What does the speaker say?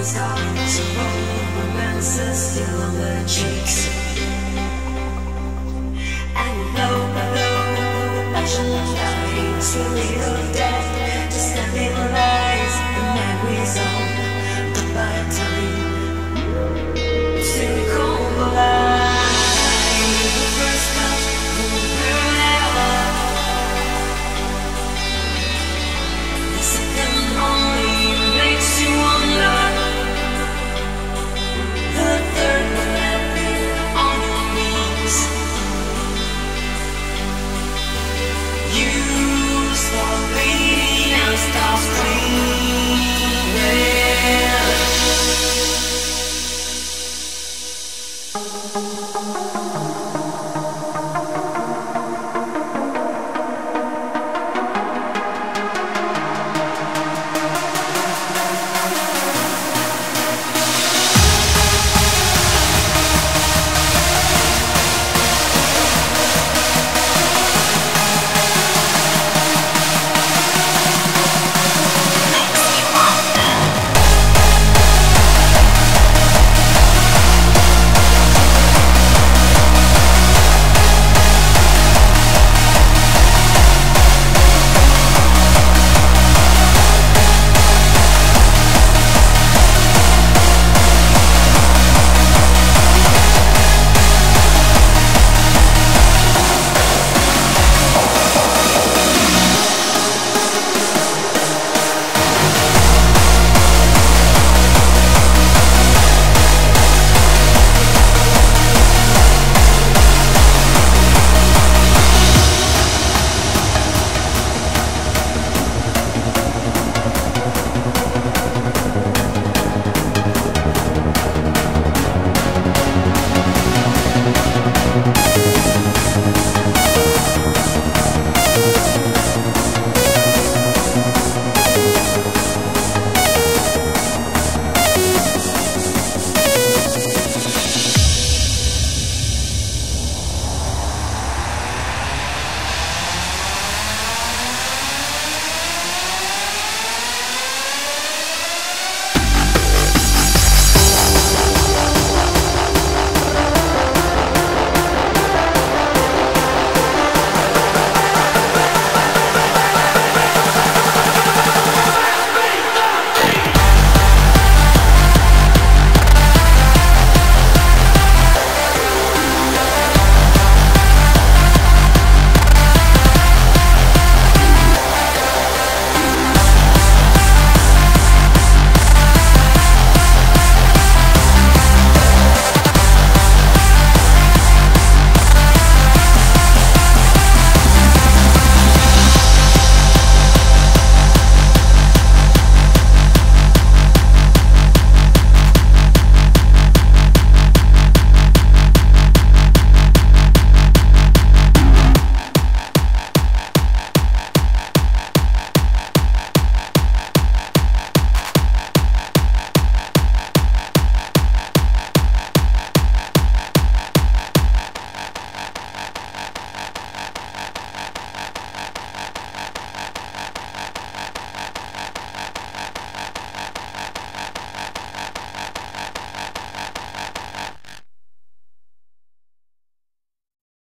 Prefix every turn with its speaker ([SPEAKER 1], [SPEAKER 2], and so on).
[SPEAKER 1] was always a romances still on their cheeks. And low, low, passion dying, still little death.